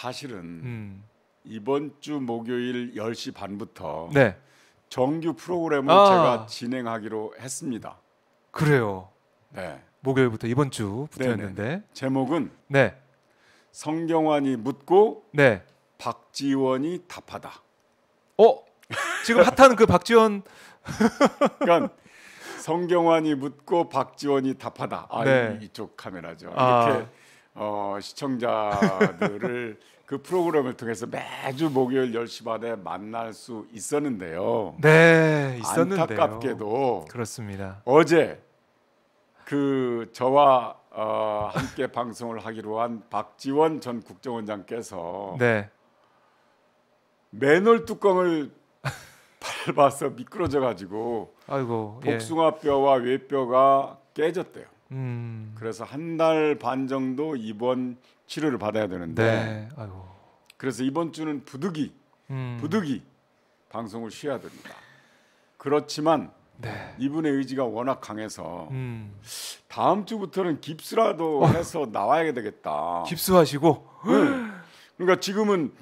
사실은 음. 이번 주 목요일 10시 반부터 네. 정규 프로그램을 아. 제가 진행하기로 했습니다. 그래요. 네. 목요일부터 이번 주부터였는데. 제목은 네. 성경환이 묻고 네. 박지원이 답하다. 어? 지금 핫한 그 박지원 그러니까 성경환이 묻고 박지원이 답하다. 아, 네. 이- 이쪽 카메라죠. 아. 이렇게 어, 시청자들을 그 프로그램을 통해서 매주 목요일 10시 반에 만날 수 있었는데요. 네, 있었는데요. 안타깝게도 그렇습니다. 어제 그 저와 어, 함께 방송을 하기로 한 박지원 전 국정원장께서 네. 맨홀 뚜껑을 밟아서 미끄러져 가지고 아이고. 예. 복숭아 뼈와 외뼈가 깨졌대요. 음. 그래서 한 달 반 정도 입원 치료를 받아야 되는데 네. 아이고. 그래서 이번 주는 부득이 음. 부득이 방송을 쉬어야 됩니다. 그렇지만 네. 이분의 의지가 워낙 강해서 음. 다음 주부터는 깁스라도 해서 나와야 되겠다. 깁스하시고 응. 그러니까 지금은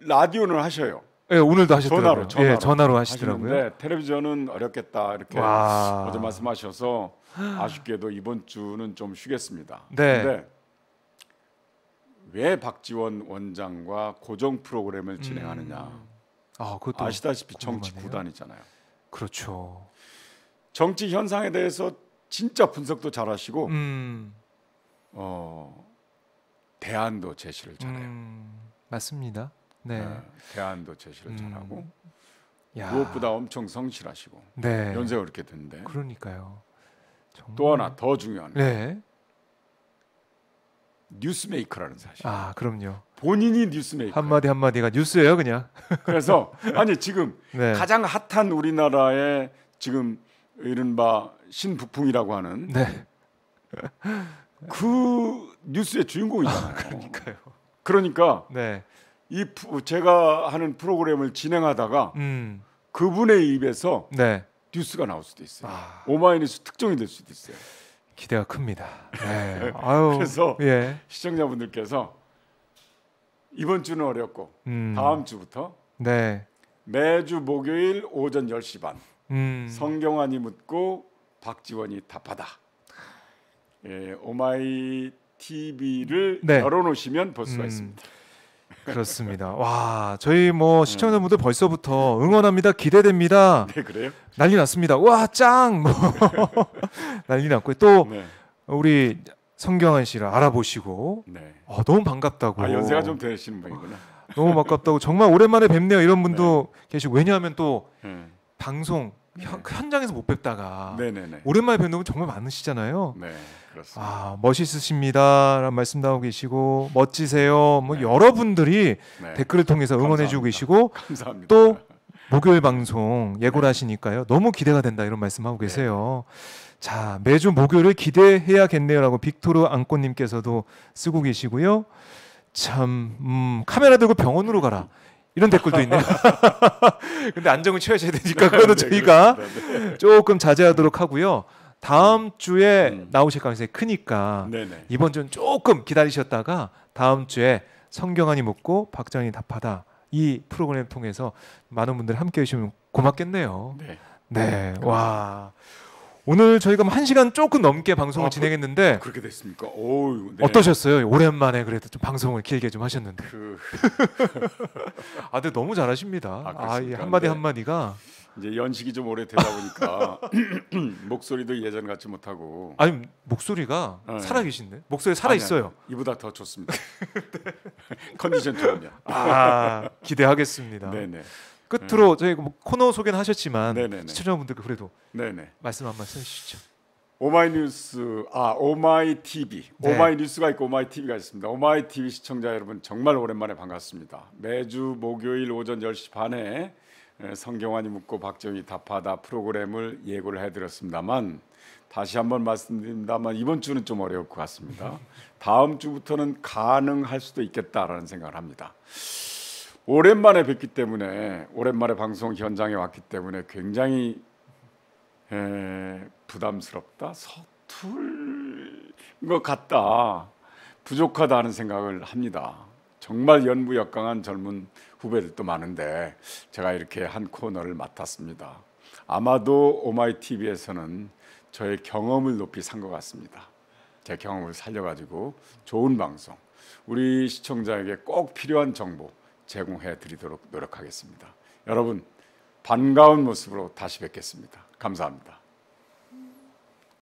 라디오는 하셔요. 예, 오늘도 하셨더라고요. 전화로 전화로, 예, 전화로 하시더라고요. 텔레비전은 어렵겠다 이렇게 와. 어제 말씀하셔서 아쉽게도 이번 주는 좀 쉬겠습니다. 네. 근데 왜 박지원 원장과 고정 프로그램을 진행하느냐? 아, 그것도 아시다시피 정치 궁금하네요. 구단이잖아요. 그렇죠. 정치 현상에 대해서 진짜 분석도 잘하시고 음. 어, 대안도 제시를 잘해요. 음. 맞습니다. 네. 네, 대안도 제시를 음. 잘하고 야. 무엇보다 엄청 성실하시고 네. 연세가 그렇게 됐는데 그러니까요. 정말. 또 하나 더 중요한 건 네. 뉴스메이커라는 사실. 아, 그럼요. 본인이 뉴스메이커. 한 마디 한 마디가 뉴스예요, 그냥. 그래서 아니 지금 네. 가장 핫한 우리나라의 지금 이른바 신북풍이라고 하는 네. 그 뉴스의 주인공이잖아요. 그러니까요. 그러니까 네. 이 프- 제가 하는 프로그램을 진행하다가 음. 그분의 입에서 네. 뉴스가 나올 수도 있어요. 아, 오마이뉴스 특종이 될 수도 있어요. 기대가 큽니다. 네. 아유. 그래서 예. 시청자분들께서 이번 주는 어렵고 음. 다음 주부터 네. 매주 목요일 오전 10시 반 음. 성경환이 묻고 박지원이 답하다. 예, 오마이 TV를 네. 열어놓으시면 볼 수가 음. 있습니다. 그렇습니다. 와, 저희 뭐 시청자분들 벌써부터 응원합니다. 기대됩니다. 네, 그래요? 난리 났습니다. 와, 짱! 뭐 난리 났고요. 또 네, 우리 성경환 씨를 알아보시고 네. 어, 너무 반갑다고. 아 연세가 좀 되시는 분이구나. 너무 반갑다고 정말 오랜만에 뵙네요. 이런 분도 계시고 왜냐하면 또 네, 방송 현, 현장에서 못 뵙다가 네, 네, 네. 오랜만에 뵙는 분 정말 많으시잖아요. 네, 그렇습니다. 아 멋있으십니다라는 말씀도 하고 계시고 멋지세요. 뭐 여러분들이 네, 댓글을 통해서 응원해주고. 계시고 감사합니다. 또 목요일 방송 예고를 하시니까요. 너무 기대가 된다 이런 말씀하고 계세요. 자 매주 목요일을 기대해야겠네요라고 빅토르 안꽃님께서도 쓰고 계시고요. 참 음, 카메라 들고 병원으로 가라 이런 댓글도 있네요. 근데 안정을 취하셔야 되니까 그거는 네, 저희가. 네. 조금 자제하도록 하고요. 다음 주에 음. 나오실 가능성이 크니까 네, 네. 이번 주는 조금 기다리셨다가 다음 주에 성경환이 묻고 박정희 답하다 이 프로그램 통해서 많은 분들 함께 해주시면 고맙겠네요. 네. 네, 와 오늘 저희가 한 시간 조금 넘게 방송을 아, 그- 진행했는데 그렇게 됐습니까? 오우, 네. 어떠셨어요? 오랜만에 그래도 좀 방송을 길게 좀 하셨는데 그 아, 근데 너무 잘하십니다. 아, 아, 이 그렇습니까? 한마디 네. 한마디가 이제 연식이 좀 오래 되다 보니까 목소리도 예전 같지 못하고 아니 목소리가 네. 살아 계신데 목소리 살아 있어요. 이보다 더 좋습니다. 컨디션 좋으면. 아 기대하겠습니다. 네네. 끝으로 저희 뭐 코너 소개는 하셨지만 네네네. 시청자분들께 그래도 네네. 말씀 한 말씀 해주시죠. 오마이뉴스 아 오마이 TV 네. 오마이 뉴스가 있고 오마이 TV가 있습니다. 오마이 TV 시청자 여러분 정말 오랜만에 반갑습니다. 매주 목요일 오전 10시 반에 에, 성경환이 묻고 박지원이 답하다 프로그램을 예고를 해드렸습니다만 다시 한번 말씀드립니다만 이번 주는 좀 어려울 것 같습니다. 다음 주부터는 가능할 수도 있겠다라는 생각을 합니다. 오랜만에 뵙기 때문에 오랜만에 방송 현장에 왔기 때문에 굉장히 에, 부담스럽다, 서툴 것 같다, 부족하다 하는 생각을 합니다. 정말 연부역강한 젊은 후배들도 많은데 제가 이렇게 한 코너를 맡았습니다. 아마도 오마이 TV에서는 저의 경험을 높이 산 것 같습니다. 제 경험을 살려가지고 좋은 방송, 우리 시청자에게 꼭 필요한 정보 제공해 드리도록 노력하겠습니다. 여러분 반가운 모습으로 다시 뵙겠습니다. 감사합니다.